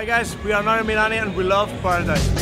Hi guys. We are Nara Milani and we love paradise.